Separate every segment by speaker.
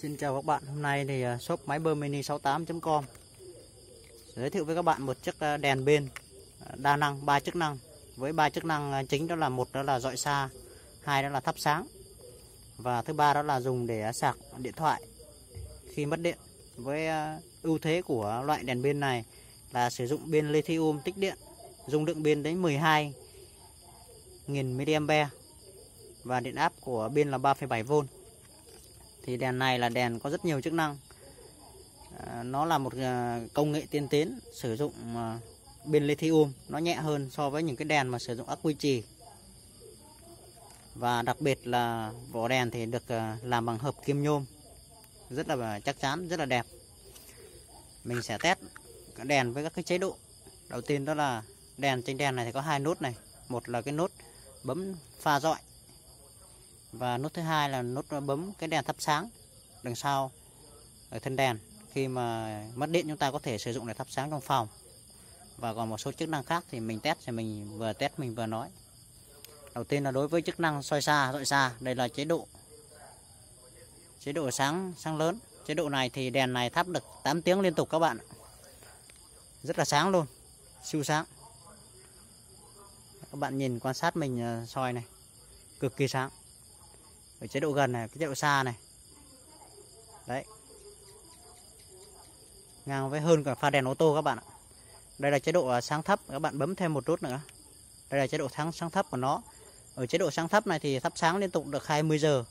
Speaker 1: Xin chào các bạn, hôm nay thì à, shop máy bơm mini 68.com giới thiệu với các bạn một chiếc à, đèn bên à, đa năng, ba chức năng. Với ba chức năng chính đó là một đó là dọi xa, hai đó là thắp sáng và thứ ba đó là dùng để sạc điện thoại khi mất điện. Với ưu thế của loại đèn bên này là sử dụng pin lithium tích điện, dung lượng pin đến 12 nghìn mAh và điện áp của pin là 3,7V thì đèn này là đèn có rất nhiều chức năng. À, nó là một à, công nghệ tiên tiến sử dụng à, pin lithium. Nó nhẹ hơn so với những cái đèn mà sử dụng ắc quy trì. Và đặc biệt là vỏ đèn thì được à, làm bằng hợp kim nhôm. Rất là à, chắc chắn rất là đẹp. Mình sẽ test cái đèn với các cái chế độ. Đầu tiên đó là đèn trên đèn này thì có hai nút này. Một là cái nút bấm pha dọi và nút thứ hai là nút bấm cái đèn thắp sáng đằng sau, ở thân đèn. Khi mà mất điện, chúng ta có thể sử dụng để thắp sáng trong phòng. Và còn một số chức năng khác thì mình test, thì mình vừa test, mình vừa nói. Đầu tiên là đối với chức năng soi xa, dọi xa. Đây là chế độ chế độ sáng sáng lớn. Chế độ này thì đèn này thắp được 8 tiếng liên tục các bạn rất là sáng luôn, siêu sáng. Các bạn nhìn quan sát mình ờ, soi này, cực kỳ sáng ở chế độ gần này, cái chế độ xa này. Đấy. Ngang với hơn cả pha đèn ô tô các bạn ạ. Đây là chế độ à, sáng thấp, các bạn bấm thêm một nút nữa. Đây là chế độ sáng sáng thấp của nó. Ở chế độ sáng thấp này thì thắp sáng liên tục được 20 giờ.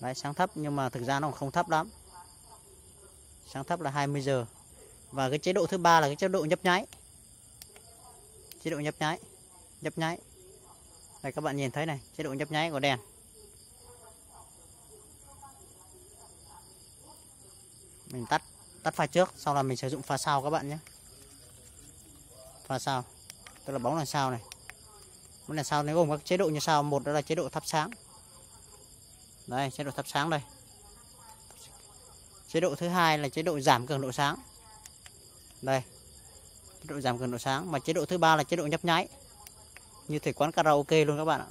Speaker 1: Đấy, sáng thấp nhưng mà thực ra nó không thấp lắm. Sáng thấp là 20 giờ. Và cái chế độ thứ ba là cái chế độ nhấp nháy. Chế độ nhấp nháy. Nhấp nháy. Đây, các bạn nhìn thấy này, chế độ nhấp nháy của đèn. Mình tắt tắt pha trước, sau là mình sử dụng pha sau các bạn nhé. Pha sau, tức là bóng đằng sau này. Bóng đằng sau nếu gồm các chế độ như sau, một đó là chế độ thắp sáng. Đây, chế độ thắp sáng đây. Chế độ thứ hai là chế độ giảm cường độ sáng. Đây, chế độ giảm cường độ sáng. Mà chế độ thứ ba là chế độ nhấp nháy. Như thể quán karaoke luôn các bạn ạ.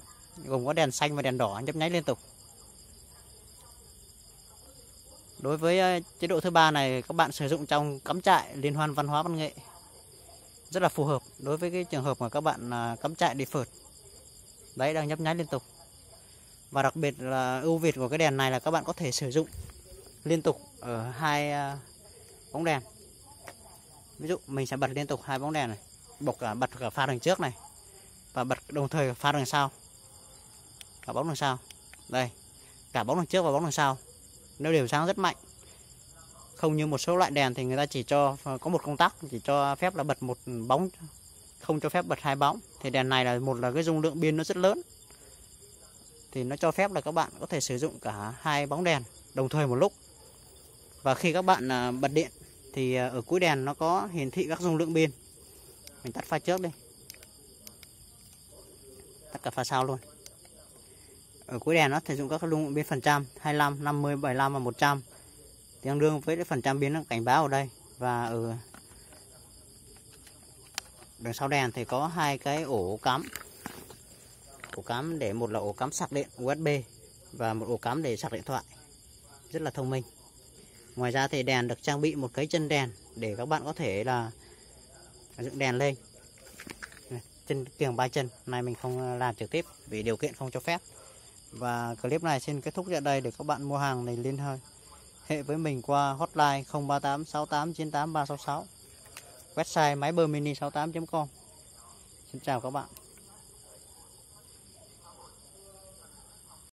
Speaker 1: Gồm có đèn xanh và đèn đỏ nhấp nháy liên tục. Đối với ờ, chế độ thứ ba này các bạn sử dụng trong cắm trại liên hoan văn hóa văn nghệ rất là phù hợp đối với cái trường hợp mà các bạn à, cắm trại đi phượt. Đấy đang nhấp nháy liên tục. Và đặc biệt là ưu việt của cái đèn này là các bạn có thể sử dụng liên tục ở hai à, bóng đèn. Ví dụ mình sẽ bật liên tục hai bóng đèn này, bật cả bật cả pha đằng trước này và bật đồng thời pha đằng sau. Cả bóng đằng sau. Đây, cả bóng đằng trước và bóng đằng sau nó đều sáng rất mạnh, không như một số loại đèn thì người ta chỉ cho ờ, có một công tắc, chỉ cho phép là bật một bóng, không cho phép bật hai bóng. Thì đèn này là một là cái dung lượng pin nó rất lớn, thì nó cho phép là các bạn có thể sử dụng cả hai bóng đèn đồng thời một lúc. Và khi các bạn ờ, bật điện thì ờ, ở cuối đèn nó có hiển thị các dung lượng pin. Mình tắt pha trước đi. Tắt cả pha sau luôn ở cuối đèn nó sử dụng các lung biến phần trăm 25 50 75 và 100 tương đương với cái phần trăm biến cảnh báo ở đây. Và ở đằng sau đèn thì có hai cái ổ cắm. Ổ cắm để một là ổ cắm sạc điện USB và một ổ cắm để sạc điện thoại. Rất là thông minh. Ngoài ra thì đèn được trang bị một cái chân đèn để các bạn có thể là dựng đèn lên. Chân kiềng ba chân. Này mình không à, làm trực tiếp vì điều kiện không cho phép và clip này xin kết thúc tại đây để các bạn mua hàng này liên hệ hệ với mình qua hotline 038 68 98 366 website máy bơm mini 68.com Xin chào các bạn.